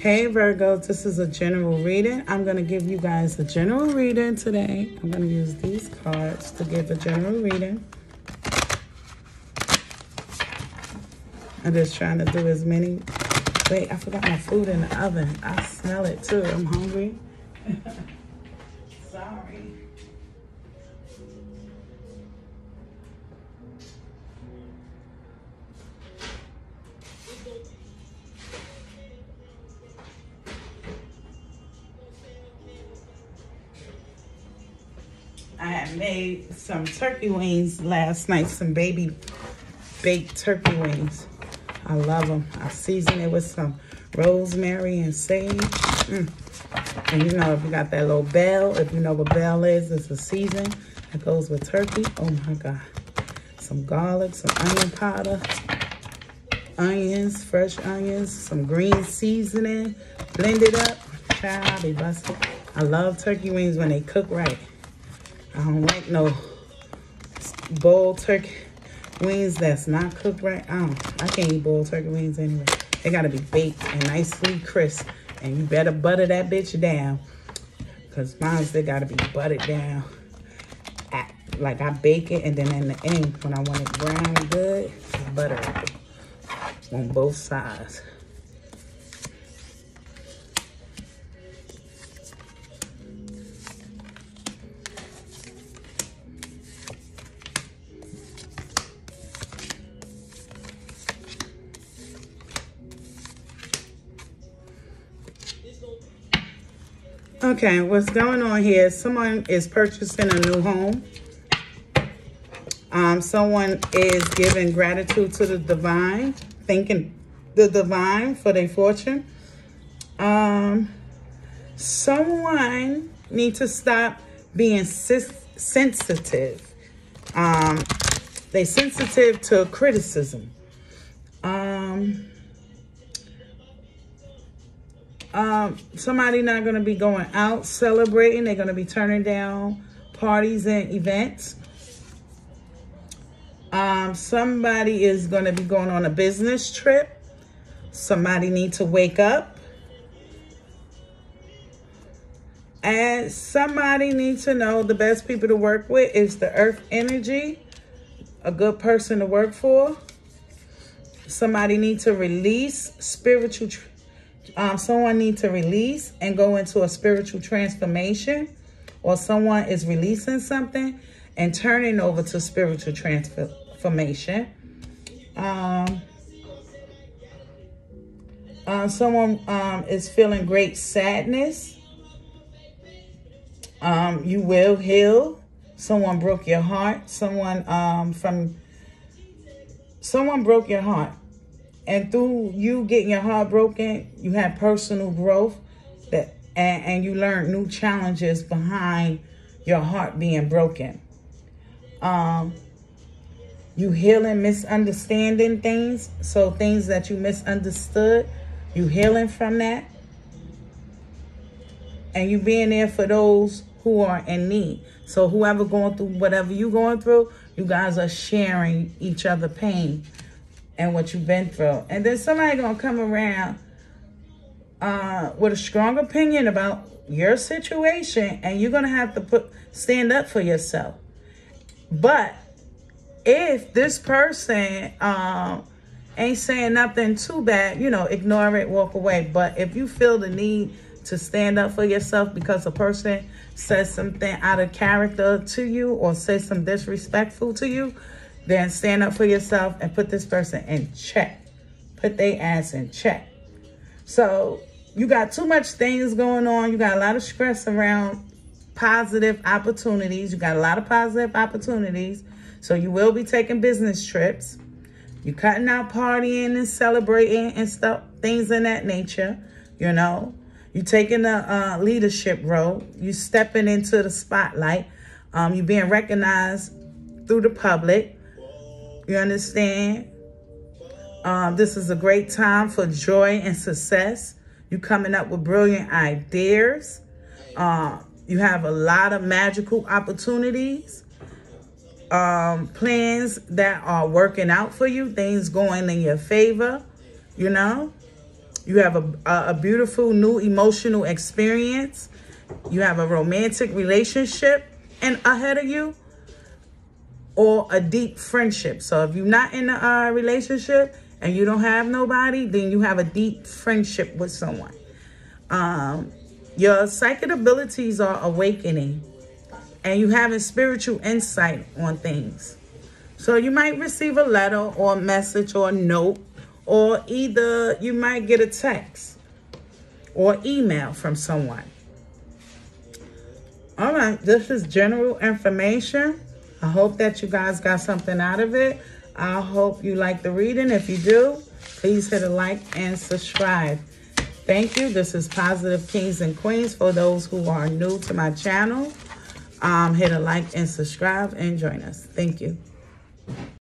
Hey Virgo, this is a general reading. I'm going to give you guys a general reading today. I'm going to use these cards to give a general reading. I'm just trying to do as many. Wait, I forgot my food in the oven. I smell it too. I'm hungry. Sorry. I made some turkey wings last night, some baby baked turkey wings. I love them. I season it with some rosemary and sage. Mm. And you know, if you got that little bell, if you know what bell is, it's a season that goes with turkey. Oh my God. Some garlic, some onion powder, onions, fresh onions, some green seasoning, blend it up. Child, they busted. I love turkey wings when they cook right. I don't like no boiled turkey wings that's not cooked right. I don't. I can't eat boiled turkey wings anyway. They gotta be baked and nicely crisp. And you better butter that bitch down. Cause mine's they gotta be buttered down. At, like I bake it and then in the end, when I want it brown good, butter it on both sides. Okay, what's going on here? Someone is purchasing a new home. Um, someone is giving gratitude to the divine, thanking the divine for their fortune. Um, someone needs to stop being sensitive. Um, they sensitive to criticism. Um, somebody not going to be going out celebrating. They're going to be turning down parties and events. Um, somebody is going to be going on a business trip. Somebody need to wake up. And somebody needs to know the best people to work with is the earth energy. A good person to work for. Somebody need to release spiritual um, someone needs to release and go into a spiritual transformation or someone is releasing something and turning over to spiritual transformation. Um, uh, someone um, is feeling great sadness. Um, you will heal. Someone broke your heart. Someone um, from someone broke your heart. And through you getting your heart broken, you had personal growth that and, and you learned new challenges behind your heart being broken. Um, you healing misunderstanding things. So things that you misunderstood, you healing from that. And you being there for those who are in need. So whoever going through whatever you going through, you guys are sharing each other pain and what you've been through. And then somebody gonna come around uh, with a strong opinion about your situation, and you're gonna have to put stand up for yourself. But if this person um, ain't saying nothing too bad, you know, ignore it, walk away. But if you feel the need to stand up for yourself because a person says something out of character to you or says some disrespectful to you, then stand up for yourself and put this person in check. Put their ass in check. So you got too much things going on. You got a lot of stress around positive opportunities. You got a lot of positive opportunities. So you will be taking business trips. You cutting out partying and celebrating and stuff, things in that nature, you know. You taking the uh, leadership role. You stepping into the spotlight. Um, you being recognized through the public. You understand? Um, this is a great time for joy and success. You coming up with brilliant ideas. Uh, you have a lot of magical opportunities. Um, plans that are working out for you. Things going in your favor, you know. You have a, a, a beautiful new emotional experience. You have a romantic relationship and ahead of you or a deep friendship. So if you're not in a uh, relationship and you don't have nobody, then you have a deep friendship with someone. Um, your psychic abilities are awakening and you having spiritual insight on things. So you might receive a letter or a message or a note or either you might get a text or email from someone. All right, this is general information. I hope that you guys got something out of it. I hope you like the reading. If you do, please hit a like and subscribe. Thank you. This is Positive Kings and Queens. For those who are new to my channel, um, hit a like and subscribe and join us. Thank you.